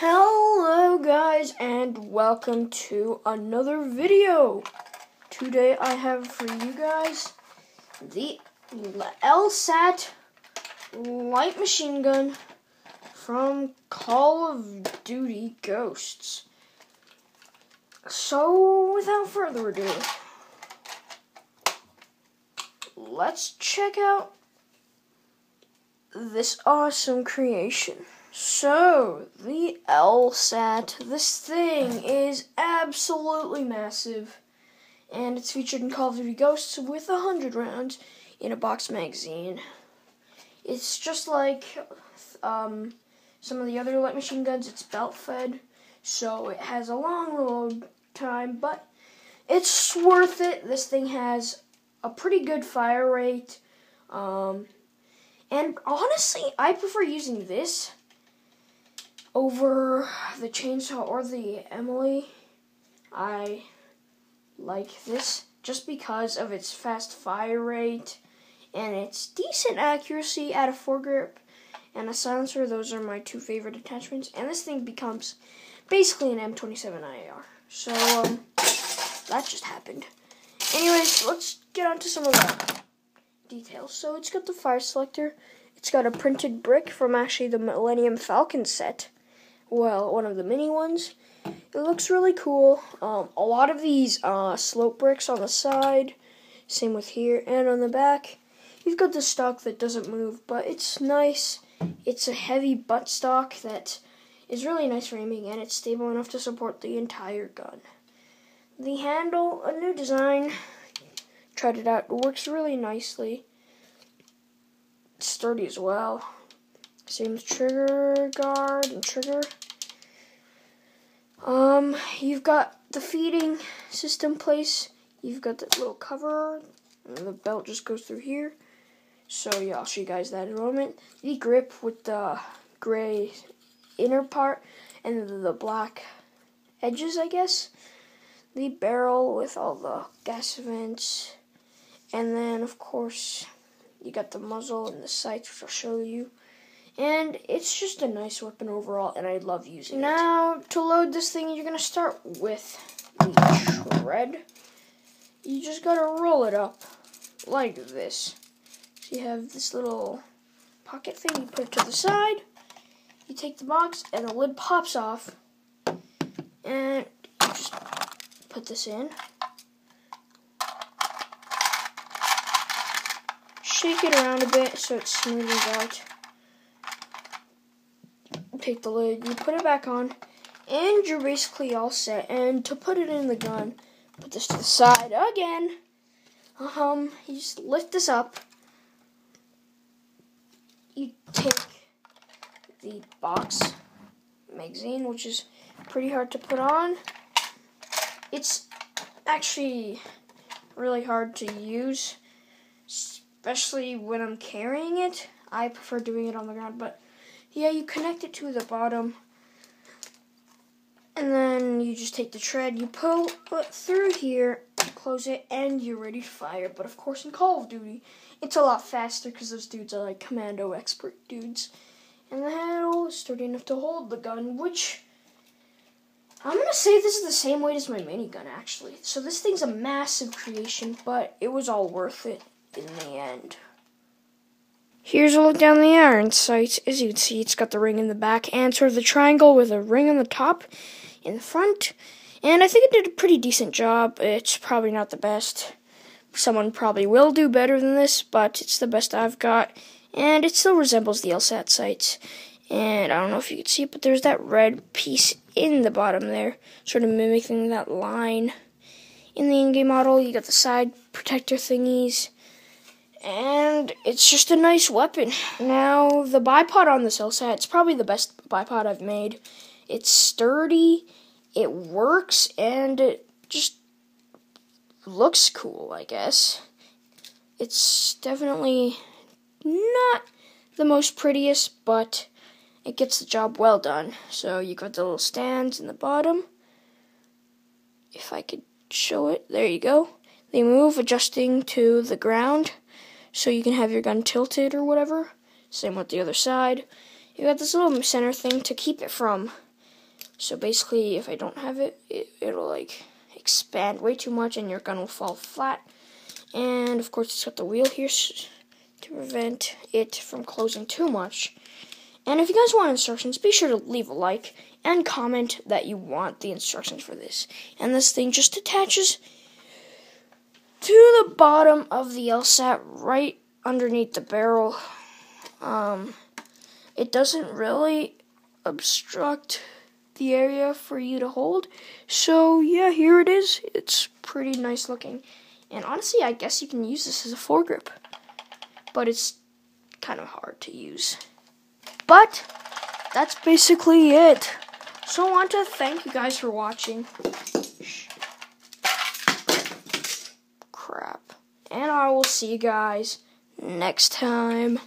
Hello guys and welcome to another video. Today I have for you guys the LSAT light machine gun from Call of Duty Ghosts. So without further ado, let's check out this awesome creation. So, the LSAT, this thing is absolutely massive, and it's featured in Call of Duty Ghosts with a 100 rounds in a box magazine. It's just like um, some of the other light machine guns, it's belt fed, so it has a long reload time, but it's worth it. This thing has a pretty good fire rate. Um, and honestly, I prefer using this over the Chain SAW or the Ameli. I like this just because of its fast fire rate and its decent accuracy at a foregrip and a silencer. Those are my two favorite attachments. And this thing becomes basically an M27 IAR. So, um, that just happened. Anyways, let's get on to some of the details. So it's got the fire selector. It's got a printed brick from actually the Millennium Falcon set. Well, one of the mini ones. It looks really cool. Um, a lot of these uh, slope bricks on the side. Same with here and on the back. You've got the stock that doesn't move, but it's nice. It's a heavy butt stock that is really nice framing and it's stable enough to support the entire gun. The handle, a new design. Tried it out. It works really nicely. It's sturdy as well. Same trigger guard and trigger. Um, you've got the feeding system place. You've got the little cover. the belt just goes through here. So yeah, I'll show you guys that in a moment. The grip with the gray inner part and the black edges, I guess. The barrel with all the gas vents. And then, of course, you got the muzzle and the sights, which I'll show you. And it's just a nice weapon overall, and I love using now, it. Now, to load this thing, you're going to start with the shred. You just got to roll it up like this. So you have this little pocket thing, you put it to the side. You take the box, and the lid pops off. And put this in. Shake it around a bit so it smooths out. Take the lid, you put it back on, and you're basically all set. And to put it in the gun, put this to the side again. Um, you just lift this up. You take the box magazine, which is pretty hard to put on. It's actually really hard to use, especially when I'm carrying it. I prefer doing it on the ground, but yeah, you connect it to the bottom, and then you just take the tread, you pull it through here, close it, and you're ready to fire. But of course, in Call of Duty, it's a lot faster because those dudes are like commando expert dudes. And the handle is sturdy enough to hold the gun, which I'm gonna say this is the same weight as my minigun, actually. So this thing's a massive creation, but it was all worth it in the end. Here's a look down the iron sight. As you can see, it's got the ring in the back and sort of the triangle with a ring on the top in the front. And I think it did a pretty decent job. It's probably not the best. Someone probably will do better than this, but it's the best I've got. And it still resembles the LSAT sights. And I don't know if you can see it, but there's that red piece in the bottom there, sort of mimicking that line. In the in-game model, you got the side protector thingies, and it's just a nice weapon. Now, the bipod on this LSAT, it's probably the best bipod I've made. It's sturdy, it works, and it just looks cool, I guess. It's definitely not the most prettiest, but it gets the job well done. So you got the little stands in the bottom. If I could show it, there you go. They move adjusting to the ground. so you can have your gun tilted or whatever. Same with the other side. You got this little center thing to keep it from. So basically, if I don't have it, it it'll like expand way too much and your gun will fall flat. And of course, it's got the wheel here to prevent it from closing too much. And if you guys want instructions, be sure to leave a like and comment that you want the instructions for this. And this thing just attaches to the bottom of the LSAT right underneath the barrel. Um, it doesn't really obstruct the area for you to hold. So, yeah, here it is. It's pretty nice looking. And honestly, I guess you can use this as a foregrip. But it's kind of hard to use. But that's basically it. So I want to thank you guys for watching. Crap. And I will see you guys next time.